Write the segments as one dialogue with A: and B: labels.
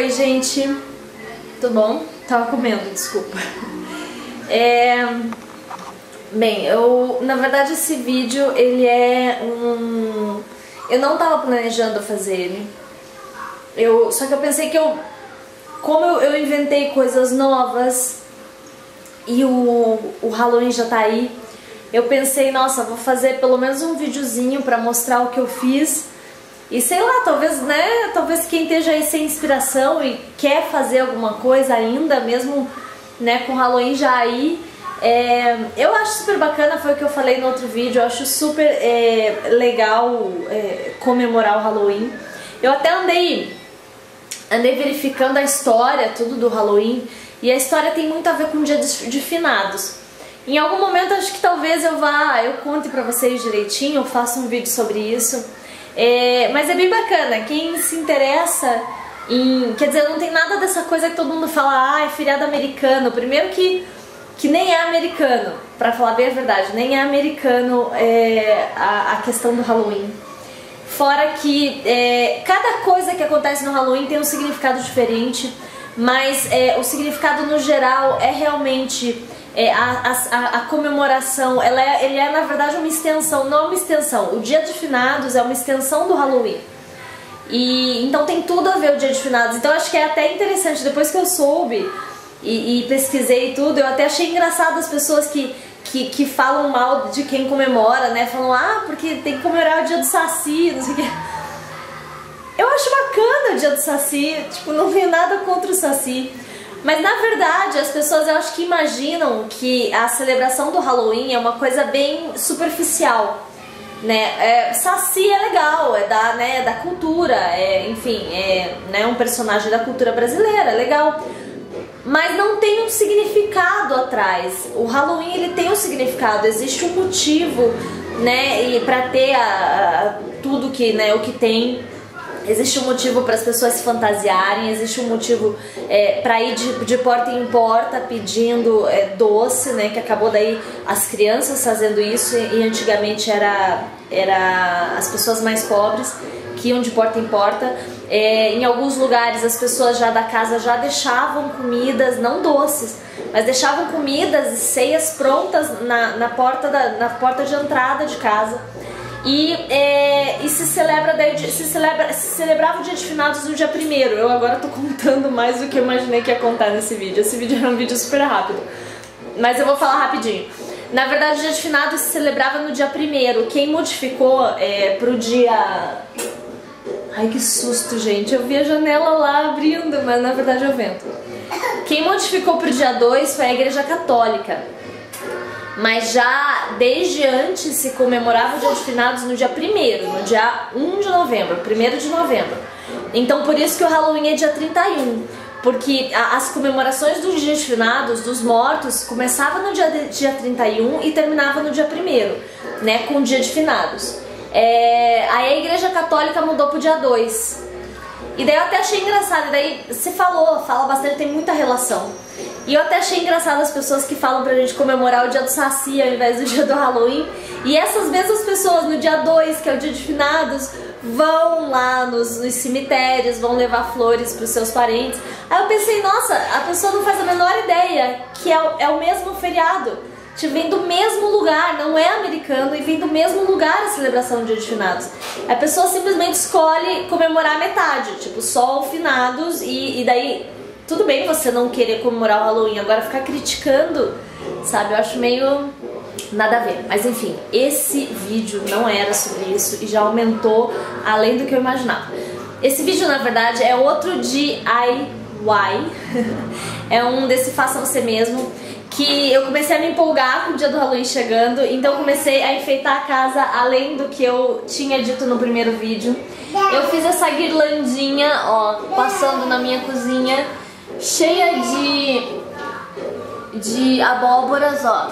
A: Oi, gente. Tudo bom? Tava comendo, desculpa. É... Bem, eu... Na verdade, esse vídeo, ele é um... Eu não tava planejando fazer ele. Eu... Só que eu pensei que eu... Como eu, eu inventei coisas novas e o, o Halloween já tá aí, eu pensei, nossa, vou fazer pelo menos um videozinho pra mostrar o que eu fiz e sei lá, talvez, né, talvez quem esteja aí sem inspiração e quer fazer alguma coisa ainda, mesmo né, com Halloween já aí, é, eu acho super bacana, foi o que eu falei no outro vídeo, eu acho super é, legal é, comemorar o Halloween. Eu até andei, andei verificando a história, tudo do Halloween, e a história tem muito a ver com o dia de finados. Em algum momento acho que talvez eu vá, eu conte pra vocês direitinho, eu faça um vídeo sobre isso. É, mas é bem bacana, quem se interessa em. Quer dizer, não tem nada dessa coisa que todo mundo fala, ah, é feriado americano. Primeiro que, que nem é americano, para falar bem a verdade, nem é americano é, a, a questão do Halloween. Fora que é, cada coisa que acontece no Halloween tem um significado diferente, mas é, o significado no geral é realmente é, a, a, a, comemoração, ela é, ele é na verdade uma extensão, não uma extensão. O dia de finados é uma extensão do Halloween. E então tem tudo a ver o dia de finados. Então acho que é até interessante, depois que eu soube e, e pesquisei tudo, eu até achei engraçado as pessoas que, que, que, falam mal de quem comemora, né? Falam, ah, porque tem que comemorar o dia do Saci, não sei o que. Eu acho bacana o dia do Saci, tipo, não tenho nada contra o Saci. Mas na verdade, as pessoas eu acho que imaginam que a celebração do Halloween é uma coisa bem superficial. Né? É, Saci é legal, é da, né, da cultura, é, enfim, é né, um personagem da cultura brasileira, é legal. Mas não tem um significado atrás. O Halloween ele tem um significado, existe um motivo, né, para ter a, a, tudo que, né, o que tem Existe um motivo para as pessoas se fantasiarem, existe um motivo é, para ir de, de, porta em porta pedindo é, doce, né? Que acabou daí as crianças fazendo isso e antigamente era, era as pessoas mais pobres que iam de porta em porta. É, em alguns lugares as pessoas já da casa já deixavam comidas, não doces, mas deixavam comidas e ceias prontas na, na, porta, da, na porta de entrada de casa. E, é, e se celebra daí, se, celebra, se celebrava o dia de finados no dia primeiro. Eu agora tô contando mais do que eu imaginei que ia contar nesse vídeo. Esse vídeo era um vídeo super rápido. Mas eu vou falar rapidinho. Na verdade, o dia de finados se celebrava no dia primeiro. Quem modificou é, pro dia. Ai que susto, gente. Eu vi a janela lá abrindo, mas na verdade é o vento. Quem modificou pro dia 2 foi a Igreja Católica mas já desde antes se comemorava o Dia de Finados no dia 1 no dia 1 de novembro, 1 de novembro. Então por isso que o Halloween é dia 31, porque as comemorações dos Dias Finados, dos mortos, começava no dia, dia 31 e terminava no dia 1 né, com o Dia de Finados. É, aí a Igreja Católica mudou pro dia 2, e daí eu até achei engraçado, e daí você falou, fala bastante, tem muita relação. E eu até achei engraçado as pessoas que falam pra gente comemorar o dia do Saci ao invés do dia do Halloween. E essas mesmas pessoas no dia 2, que é o dia de finados, vão lá nos, nos cemitérios, vão levar flores pros seus parentes. Aí eu pensei, nossa, a pessoa não faz a menor ideia que é, é o mesmo feriado vem do mesmo lugar, não é americano e vem do mesmo lugar a celebração do Dia de Finados. A pessoa simplesmente escolhe comemorar metade, tipo só o finados e, e daí tudo bem você não querer comemorar o Halloween, agora ficar criticando, sabe? Eu acho meio nada a ver. Mas enfim, esse vídeo não era sobre isso e já aumentou além do que eu imaginava. Esse vídeo, na verdade, é outro DIY. é um desse faça você mesmo que eu comecei a me empolgar com o dia do Halloween chegando, então comecei a enfeitar a casa além do que eu tinha dito no primeiro vídeo. Eu fiz essa guirlandinha, ó, passando na minha cozinha, cheia de de abóboras, ó.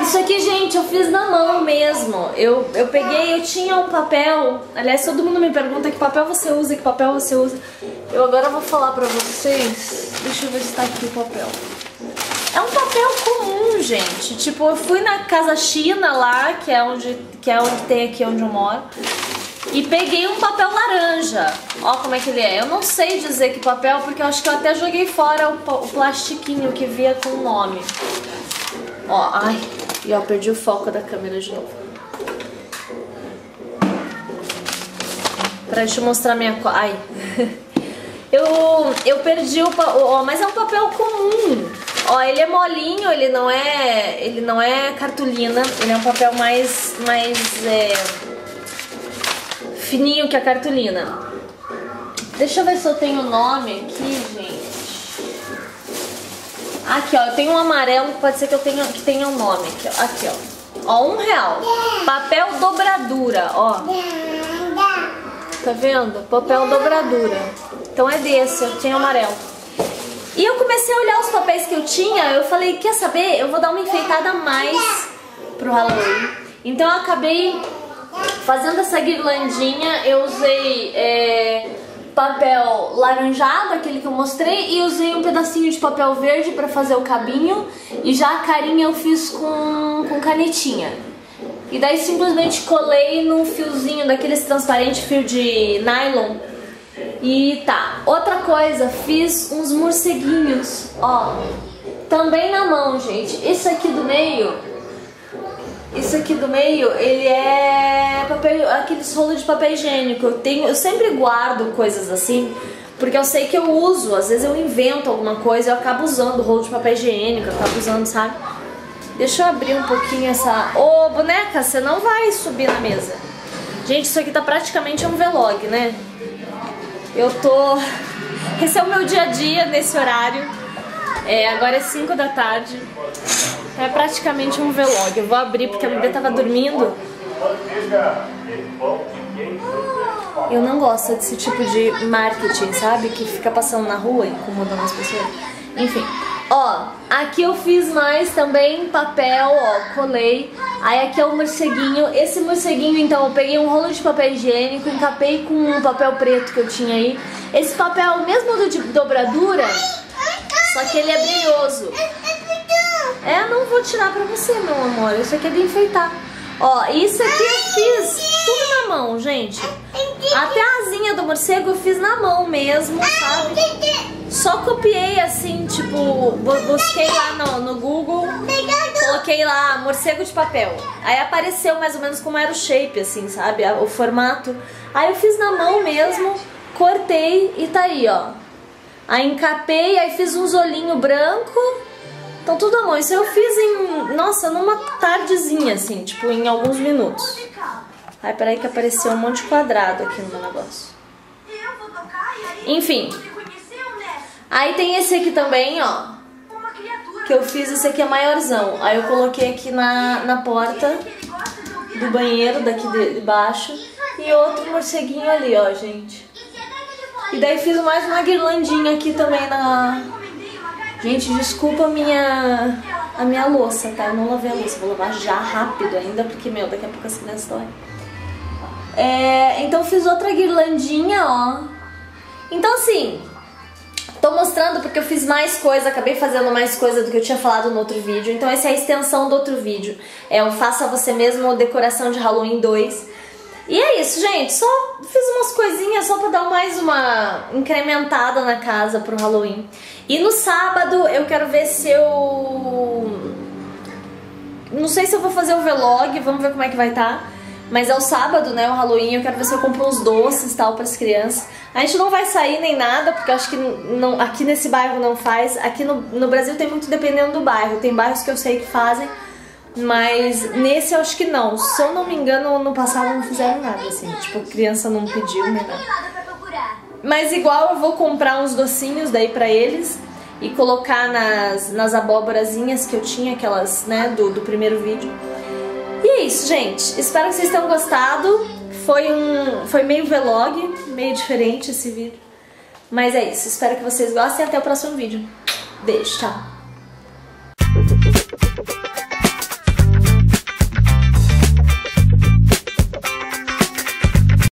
A: Isso aqui, gente, eu fiz na mão mesmo. Eu, eu peguei, eu tinha um papel. Aliás, todo mundo me pergunta que papel você usa, que papel você usa. Eu agora vou falar pra vocês. Deixa eu ver se tá aqui o papel. É um papel comum, gente. Tipo, eu fui na Casa China lá, que é onde, que é onde tem aqui onde eu moro. E peguei um papel laranja. Ó como é que ele é. Eu não sei dizer que papel, porque eu acho que eu até joguei fora o, o plastiquinho que via com o nome. Ó, ai. E ó, perdi o foco da câmera de novo. Pra te mostrar minha... Ai. eu, eu perdi o... Ó, mas é um papel comum. Ó, ele é molinho, ele não é... Ele não é cartolina. Ele é um papel mais... Mais... É, fininho que a cartolina. Deixa eu ver se eu tenho o nome aqui, gente. Aqui, ó, eu tenho um amarelo que pode ser que eu tenha, que tenha um nome. Aqui, ó. Aqui, ó. Ó, um real. Papel dobradura, ó. Tá vendo? Papel dobradura. Então é desse, eu tenho amarelo. E eu comecei a olhar os papéis que eu tinha, eu falei, quer saber? Eu vou dar uma enfeitada a mais pro Halloween. Então eu acabei Fazendo essa guirlandinha, eu usei é, papel laranjado, aquele que eu mostrei, e usei um pedacinho de papel verde para fazer o cabinho, e já a carinha eu fiz com, com canetinha. E daí simplesmente colei num fiozinho daqueles transparentes, fio de nylon. E tá. Outra coisa, fiz uns morceguinhos, ó. Também na mão, gente. Esse aqui do meio isso aqui do meio, ele é papel, aqueles rolos de papel higiênico. Eu, tenho, eu sempre guardo coisas assim, porque eu sei que eu uso. Às vezes eu invento alguma coisa, eu acabo usando rolo de papel higiênico, eu acabo usando, sabe? Deixa eu abrir um pouquinho essa... Ô, boneca, você não vai subir na mesa. Gente, isso aqui tá praticamente um vlog, né? Eu tô... Esse é o meu dia a dia nesse horário. É, agora é 5 da tarde. É praticamente um vlog. Eu vou abrir porque a bebê tava dormindo. Eu não gosto desse tipo de marketing, sabe? Que fica passando na rua incomodando as pessoas. Enfim. Ó, aqui eu fiz mais também papel, ó, colei. Aí aqui é o morceguinho. Esse morceguinho, então, eu peguei um rolo de papel higiênico, encapei com um papel preto que eu tinha aí. Esse papel, mesmo do de dobradura, só que ele é brilhoso. É, não vou tirar pra você, meu amor. Isso aqui é de enfeitar. Ó, isso aqui eu fiz tudo na mão, gente. Até a asinha do morcego eu fiz na mão mesmo, sabe? Só copiei assim, tipo, busquei lá no, no Google, coloquei lá morcego de papel. Aí apareceu mais ou menos como era o shape, assim, sabe? O formato. Aí eu fiz na mão mesmo, cortei e tá aí, ó. Aí encapei, aí fiz uns olhinho branco então tudo amor, isso eu fiz em, nossa, numa tardezinha assim, tipo em alguns minutos. Ai, peraí que apareceu um monte de quadrado aqui no meu negócio. Enfim. Aí tem esse aqui também, ó. Que eu fiz, esse aqui é maiorzão. Aí eu coloquei aqui na, na porta do banheiro, daqui de, de baixo. E outro morceguinho ali, ó, gente. E daí fiz mais uma guirlandinha aqui também na, Gente, desculpa a minha, a minha louça, tá? Eu não lavei a louça, vou lavar já rápido ainda, porque, meu, daqui a pouco as crianças estão é, Então fiz outra guirlandinha, ó. Então, assim, tô mostrando porque eu fiz mais coisa, acabei fazendo mais coisa do que eu tinha falado no outro vídeo. Então essa é a extensão do outro vídeo. É o Faça Você Mesmo Decoração de Halloween 2. E é isso, gente. Só fiz umas coisinhas só pra dar mais uma incrementada na casa pro Halloween. E no sábado eu quero ver se eu... Não sei se eu vou fazer o vlog, vamos ver como é que vai estar. Tá. Mas é o sábado, né, o Halloween, eu quero ver se eu compro uns doces e tal pras crianças. A gente não vai sair nem nada, porque eu acho que não, aqui nesse bairro não faz. Aqui no, no Brasil tem muito dependendo do bairro. Tem bairros que eu sei que fazem, mas nesse eu acho que não. Se eu não me engano, no passado não fizeram nada, assim. Tipo, criança não pediu nem nada. Mas igual eu vou comprar uns docinhos daí pra eles e colocar nas, nas abóborazinhas que eu tinha, aquelas, né, do, do primeiro vídeo. E é isso, gente. Espero que vocês tenham gostado. Foi um foi meio vlog, meio diferente esse vídeo. Mas é isso. Espero que vocês gostem e até o próximo vídeo. Beijo, tchau.